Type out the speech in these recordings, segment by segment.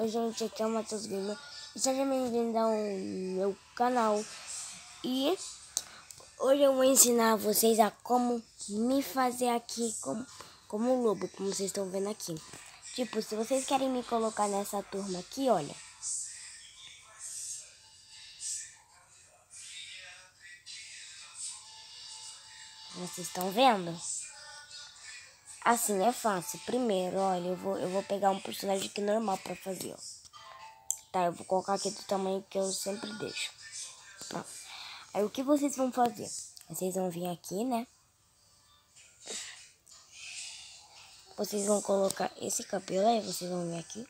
Oi gente, aqui é o Matheus Gamer. E seja bem-vindo ao meu canal. E hoje eu vou ensinar vocês a como me fazer aqui como, como lobo, como vocês estão vendo aqui. Tipo, se vocês querem me colocar nessa turma aqui, olha. Vocês estão vendo? Assim é fácil. Primeiro, olha, eu vou, eu vou pegar um personagem aqui normal pra fazer, ó. Tá, eu vou colocar aqui do tamanho que eu sempre deixo. Pronto. Aí o que vocês vão fazer? Vocês vão vir aqui, né? Vocês vão colocar esse cabelo aí, vocês vão vir aqui.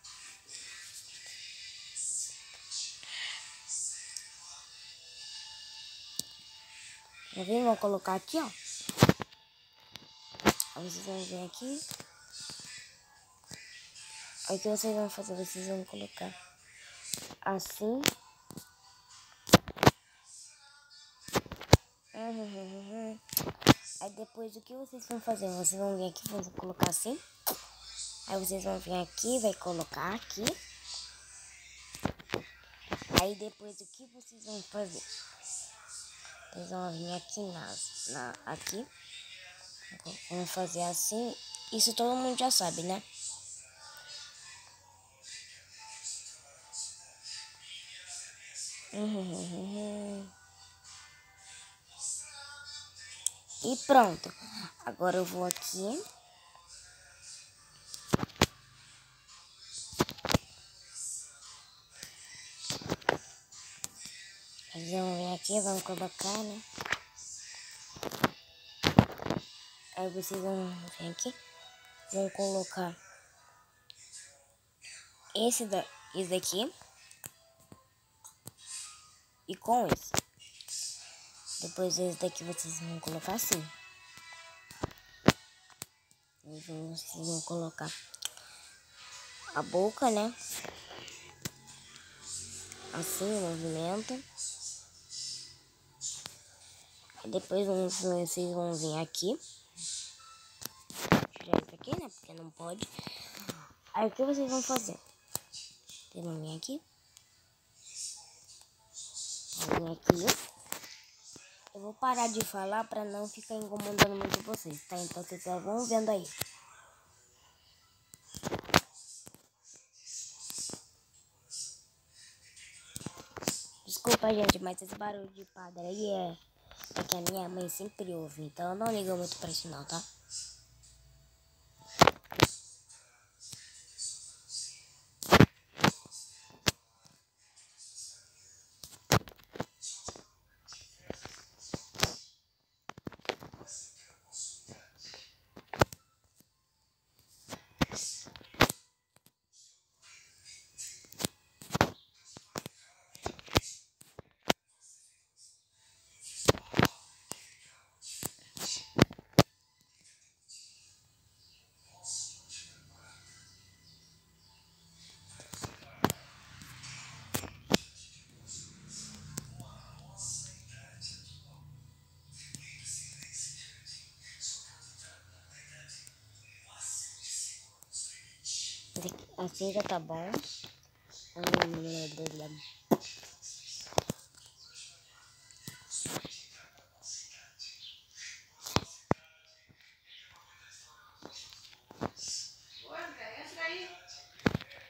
Tá vendo? Vou colocar aqui, ó. Vocês vão vir aqui. Aí o que vocês vão fazer? Vocês vão colocar assim. Aí depois o que vocês vão fazer? Vocês vão vir aqui, vão colocar assim. Aí vocês vão vir aqui, vai colocar aqui. Aí depois o que vocês vão fazer? Vocês vão vir aqui na, na aqui. Vamos fazer assim. Isso todo mundo já sabe, né? E pronto. Agora eu vou aqui. Vão vir aqui, vamos colocar, né? Aí vocês vão vir aqui, vão colocar esse, da, esse daqui e com esse. Depois esse daqui vocês vão colocar assim. Vocês vão colocar a boca, né? Assim, o movimento. depois vocês vão vir aqui Não pode. Aí o que vocês vão fazer? Vocês vão vir aqui. Vão vir aqui. Eu vou parar de falar pra não ficar incomodando muito vocês, tá? Então vocês já vão vendo aí. Desculpa, gente, mas esse barulho de padre aí é, é que a minha mãe sempre ouve. Então eu não ligo muito pra isso não, tá? Assim já tá bom.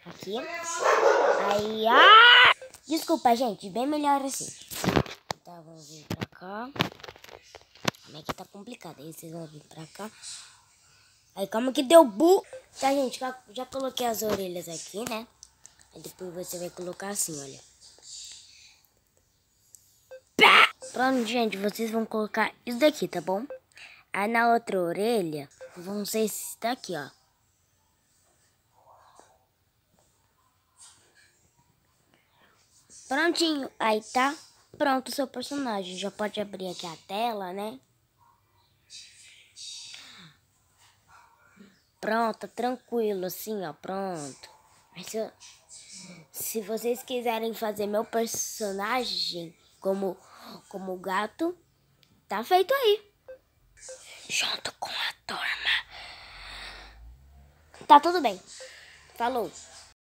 Aqui. Aí, ah! Desculpa, gente. Bem melhor assim. Tá, vamos vir pra cá. Como é que tá complicado? Aí vocês vão vir pra cá. Aí calma que deu bu. Tá, gente, já, já coloquei as orelhas aqui, né? Aí depois você vai colocar assim, olha. Pá! Pronto, gente, vocês vão colocar isso daqui, tá bom? Aí na outra orelha, vão ser esse daqui, ó. Prontinho, aí tá pronto o seu personagem. Já pode abrir aqui a tela, né? Pronto, tranquilo, assim, ó, pronto. Mas se, se vocês quiserem fazer meu personagem como, como gato, tá feito aí. Junto com a turma. Tá tudo bem. Falou.